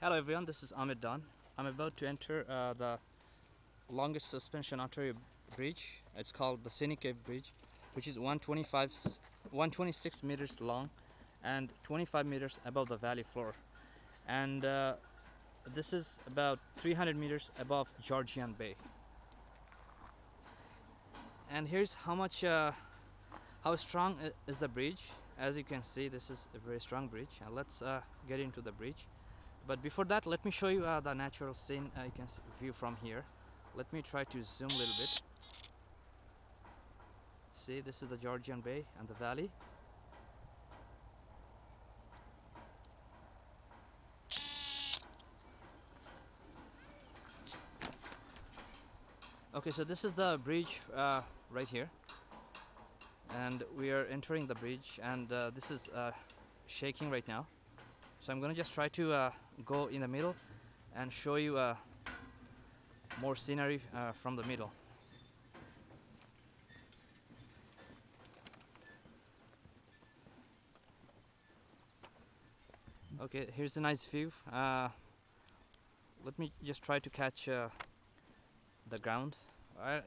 Hello everyone, this is Ahmed Dawn. I'm about to enter uh, the longest suspension Ontario bridge. It's called the Cave Bridge, which is 125, s- 126 meters long and 25 meters above the valley floor. And uh, this is about 300 meters above Georgian Bay. And here's how much, uh, how strong is the bridge. As you can see, this is a very strong bridge. And let's uh, get into the bridge. But before that, let me show you uh, the natural scene uh, you can view from here. Let me try to zoom a little bit. See, this is the Georgian Bay and the valley. Okay, so this is the bridge uh, right here, and we are entering the bridge, and uh, this is uh, shaking right now. So I'm gonna just try to uh, go in the middle and show you uh, more scenery uh, from the middle. Okay, here's a nice view. Uh, let me just try to catch uh, the ground.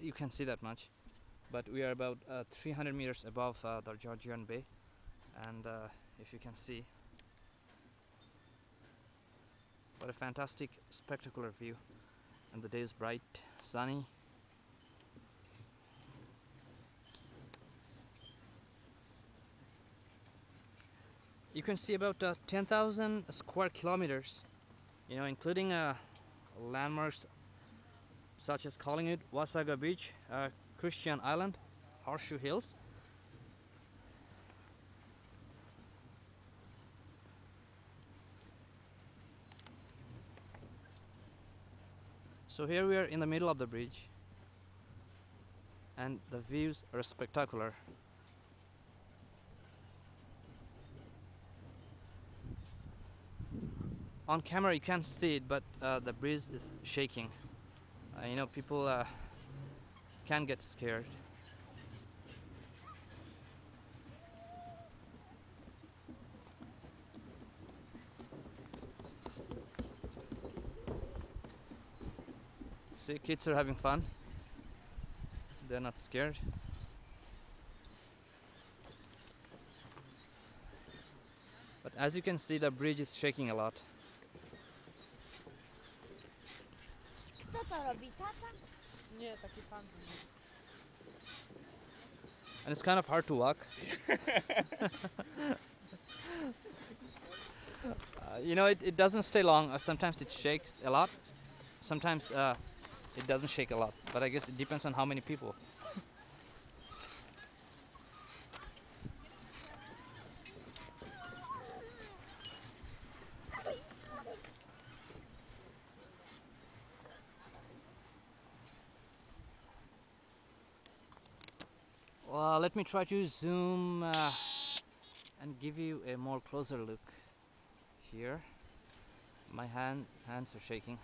You can see that much, but we are about uh, 300 meters above the Georgian Bay, and if you can see, what a fantastic spectacular view. And the day is bright, sunny. You can see about uh, 10,000 square kilometers, you know, including uh, landmarks such as Collingwood, Wasaga Beach, uh, Christian Island, Horseshoe Hills. So here we are in the middle of the bridge and the views are spectacular. On camera you can't see it but uh, the bridge is shaking. Uh, you know people uh, can get scared. See, kids are having fun. They're not scared. But as you can see, the bridge is shaking a lot. Kto to robi? Tata? Nie, taki pan. And it's kind of hard to walk. Uh, you know, it, it doesn't stay long. Uh, sometimes it shakes a lot. Sometimes uh, it doesn't shake a lot. But I guess it depends on how many people. Well, let me try to zoom uh, and give you a more closer look here. My hand hands are shaking.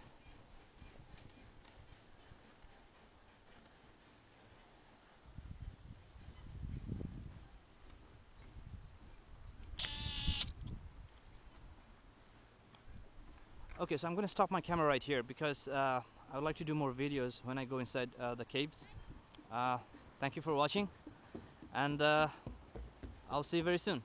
Okay, so I'm to stop my camera right here because uh, I would like to do more videos when I go inside uh, the caves. Uh, thank you for watching and uh, I'll see you very soon.